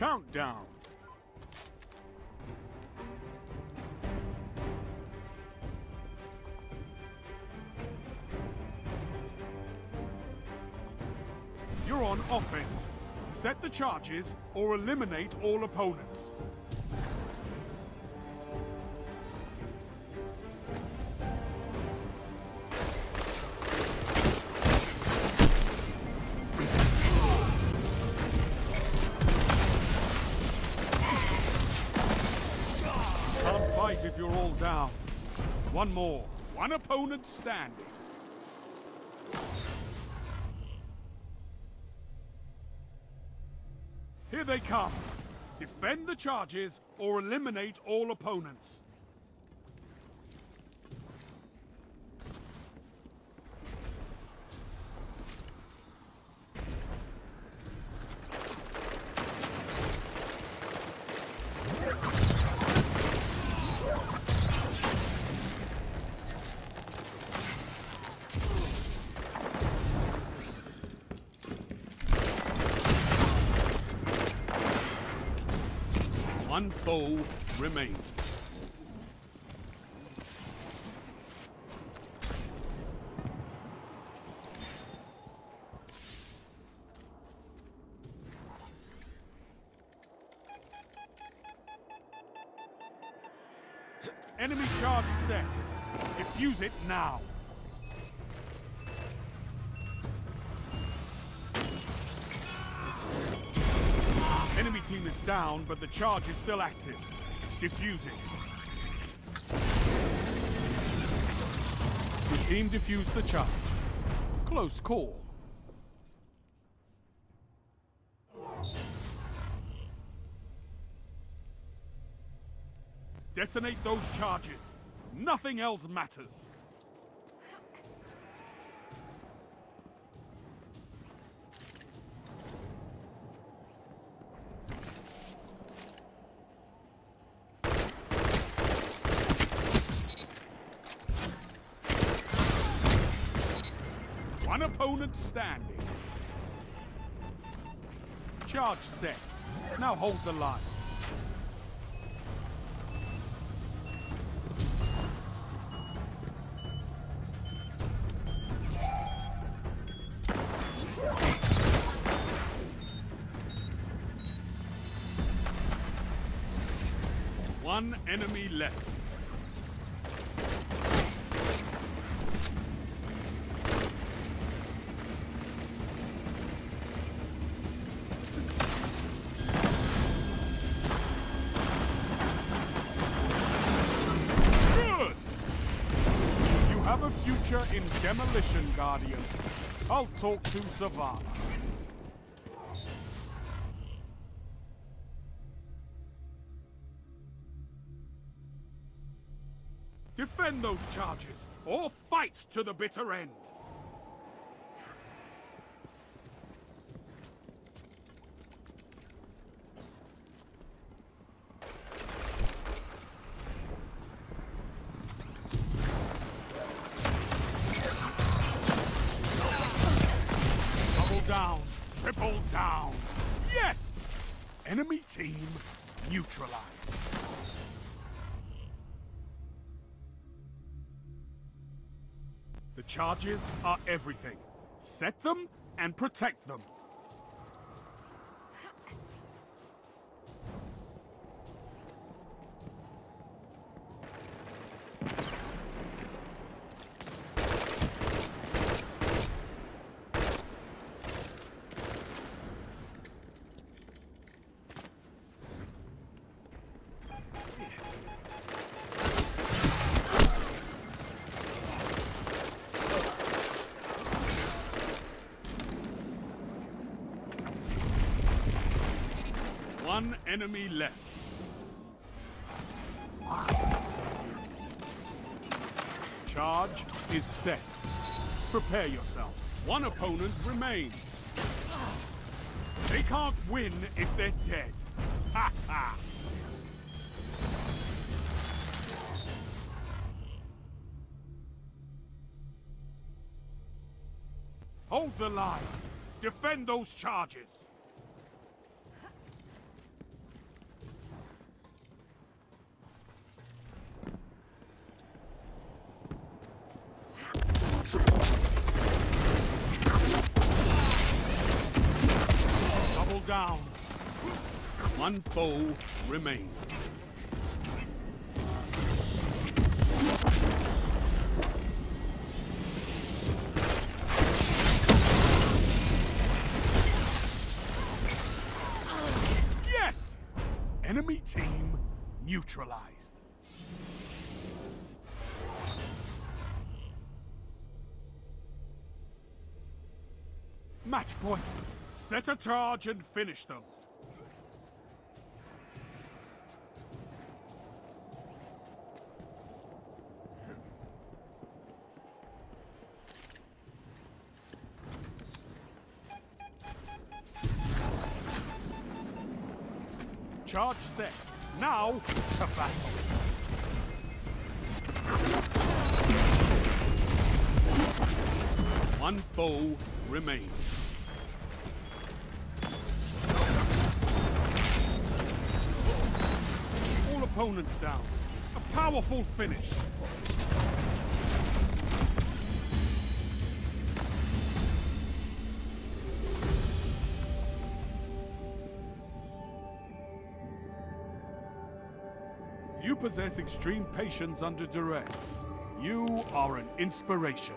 Countdown. You're on offense. Set the charges or eliminate all opponents. Fight if you're all down. One more. One opponent standing. Here they come. Defend the charges or eliminate all opponents. One foe remains. Enemy charge set. Defuse it now. Team is down, but the charge is still active. Defuse it. Your team defused the charge. Close call. Detonate those charges. Nothing else matters. One opponent standing. Charge set. Now hold the line. One enemy left. You have a future in Demolition Guardian. I'll talk to Zavala. Defend those charges, or fight to the bitter end! Down, triple down. Yes! Enemy team neutralized. The charges are everything. Set them and protect them. One enemy left. Charge is set. Prepare yourself. One opponent remains. They can't win if they're dead. Ha ha! Hold the line. Defend those charges. down. One foe remains. Yes! Enemy team neutralized. Match point. Set a charge and finish them. Charge set. Now to battle. One foe remains. All opponents down. A powerful finish. You possess extreme patience under duress. You are an inspiration.